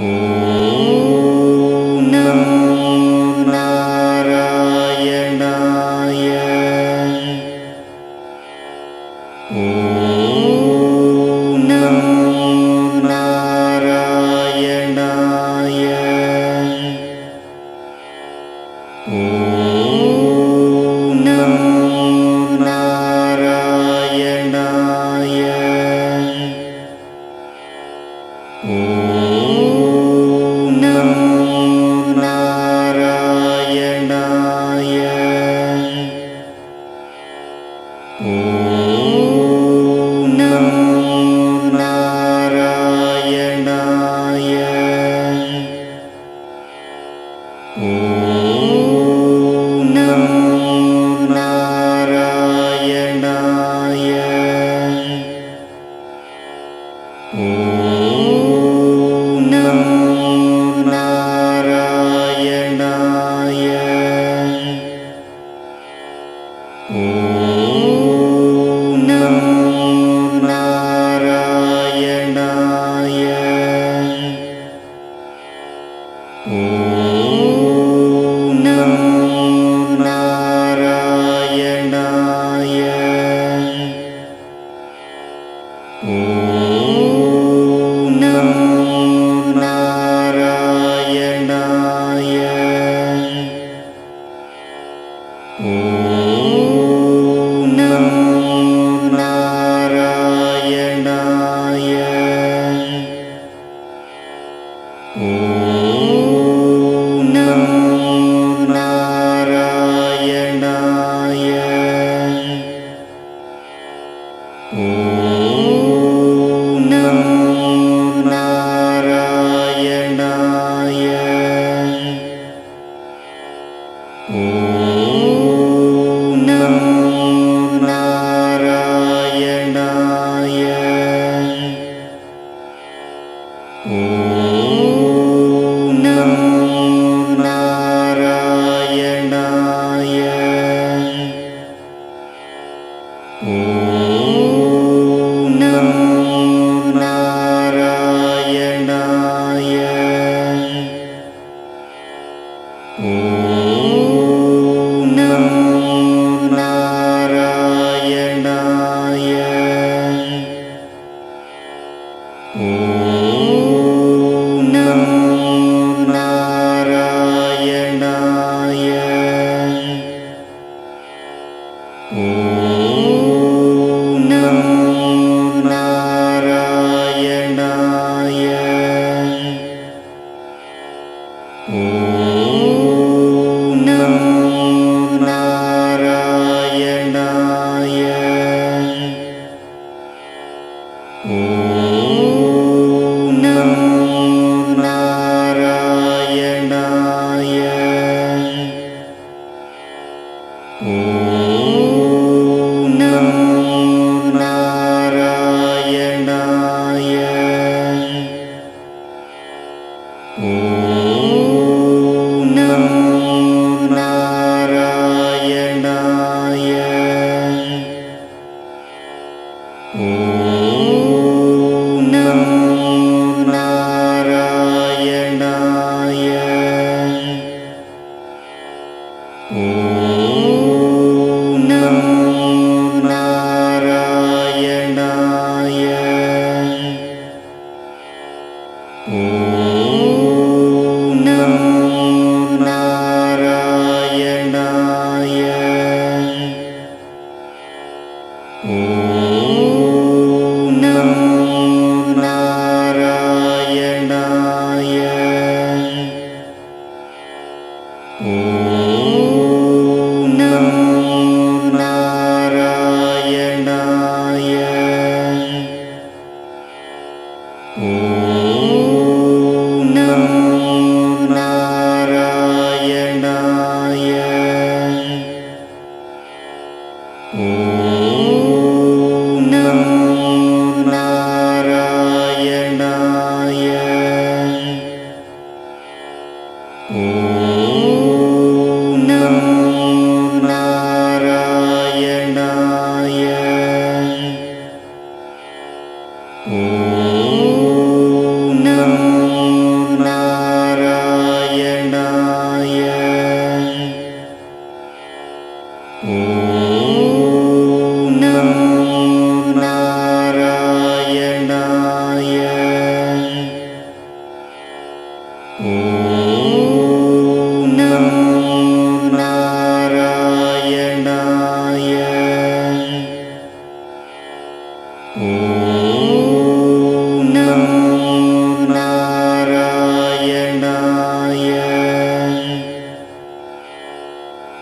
Oh. Oh.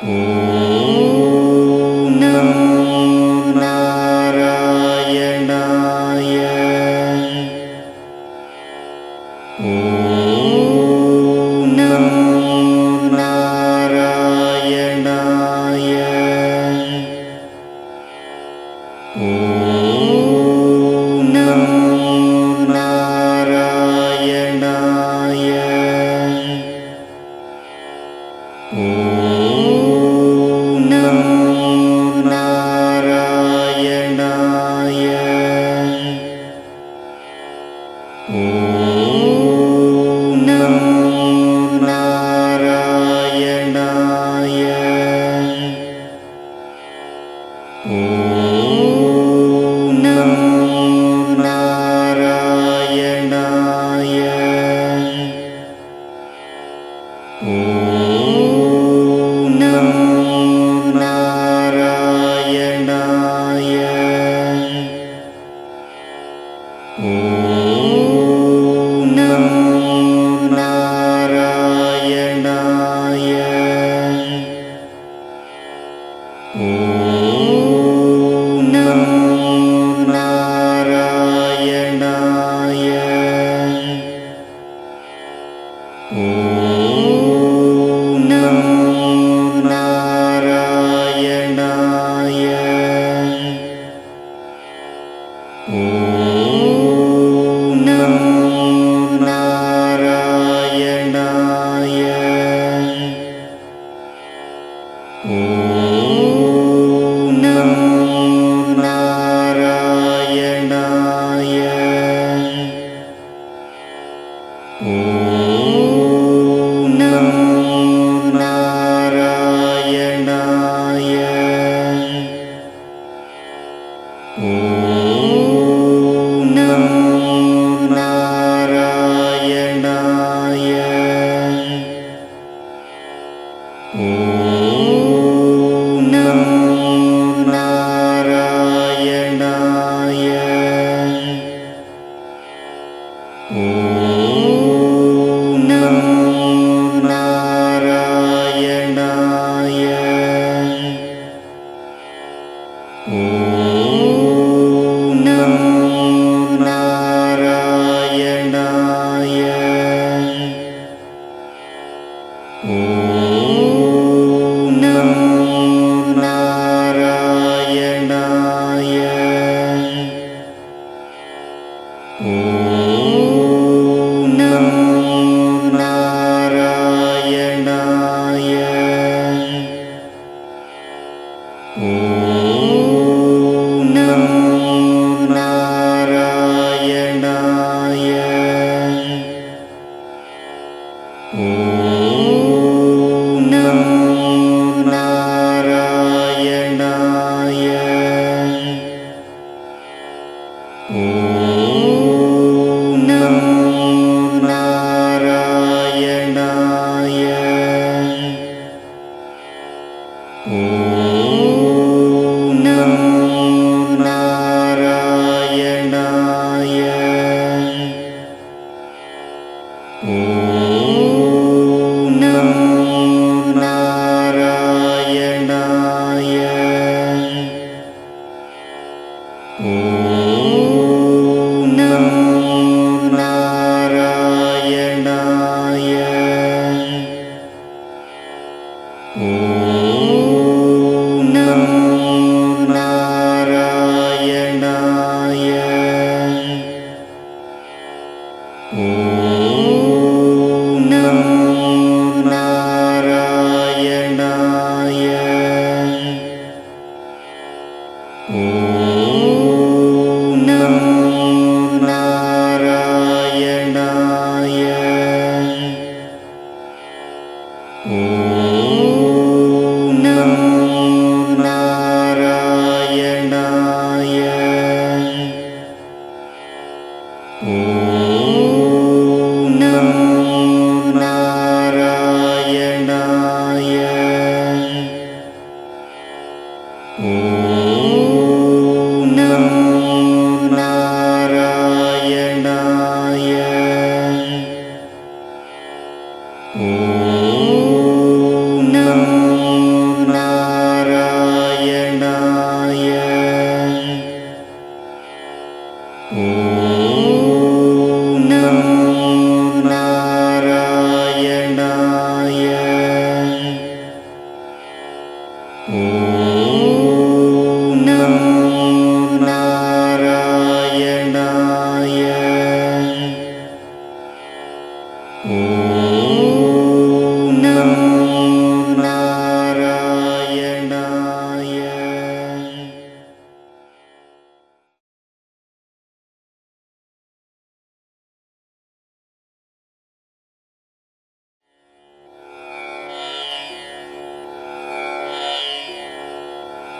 Oh. Oh.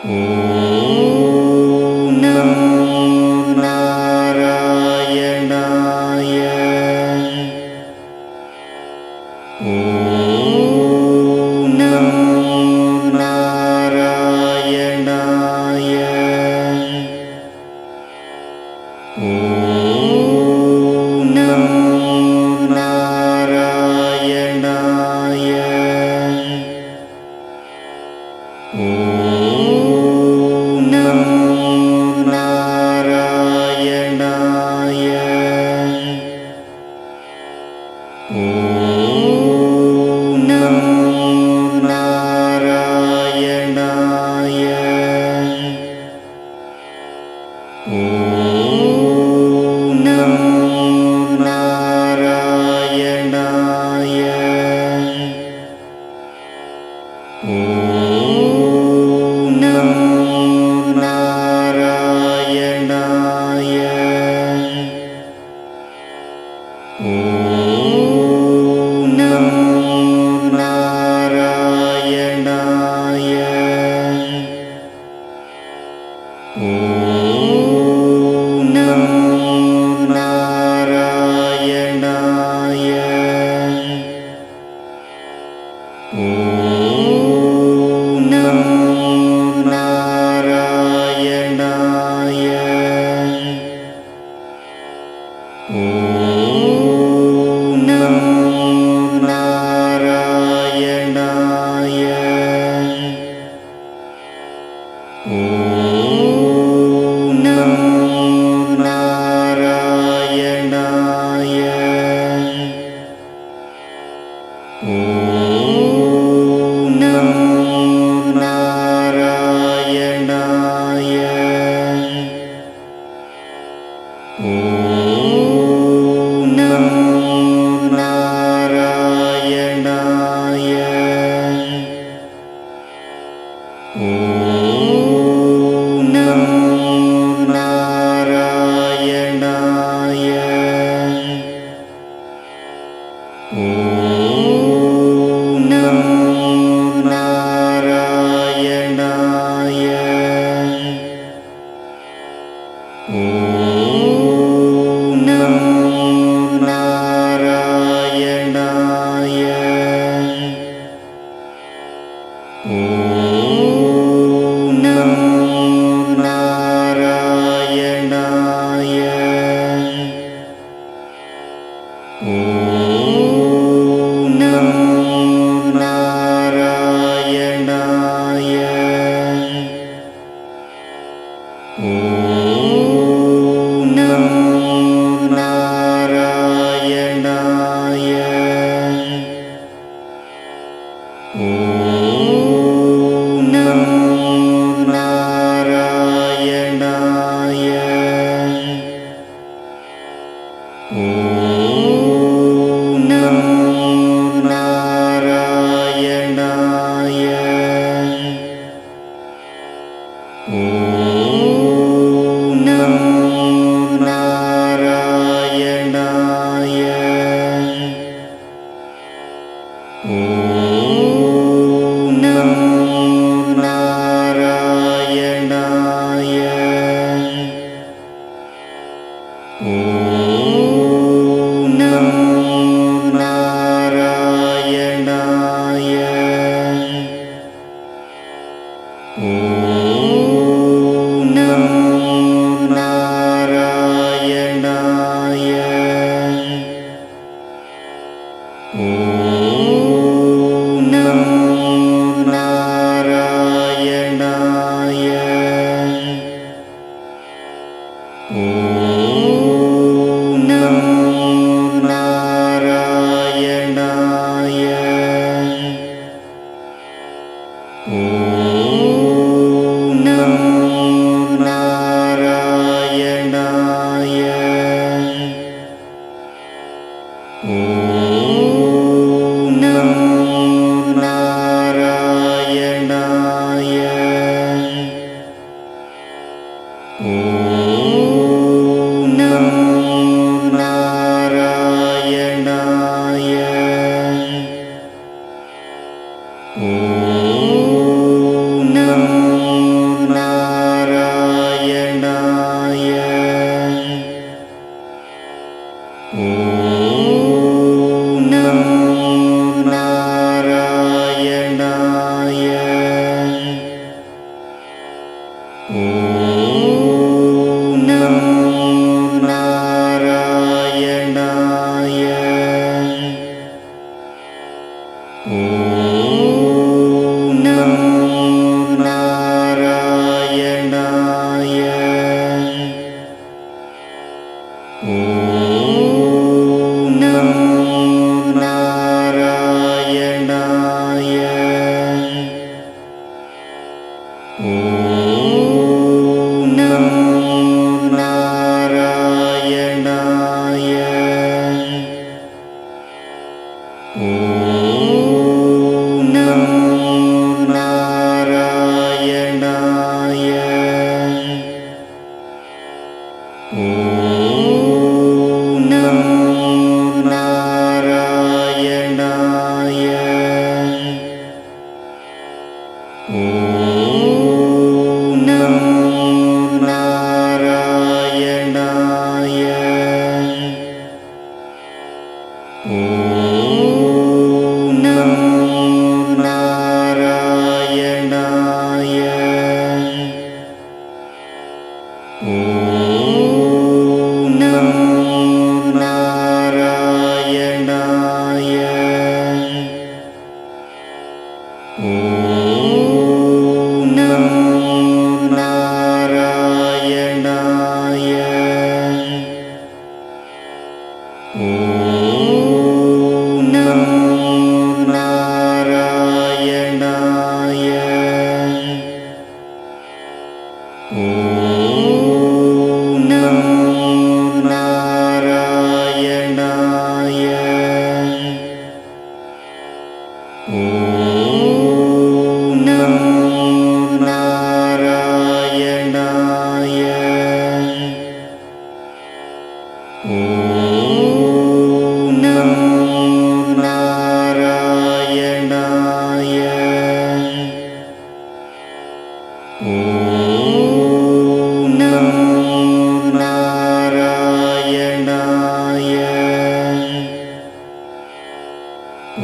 Oh. Oh.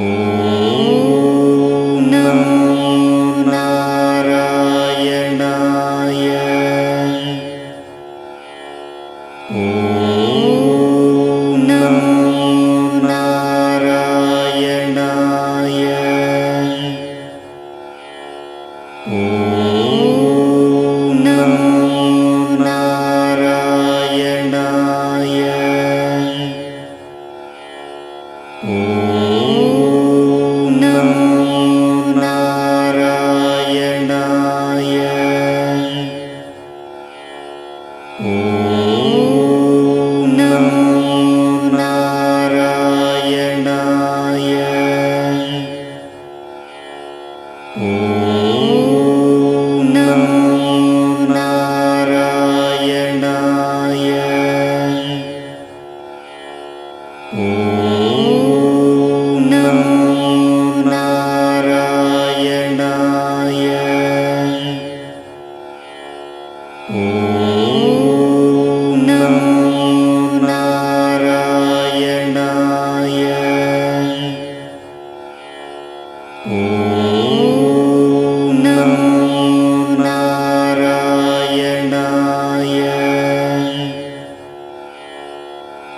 Oh.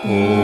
Oh.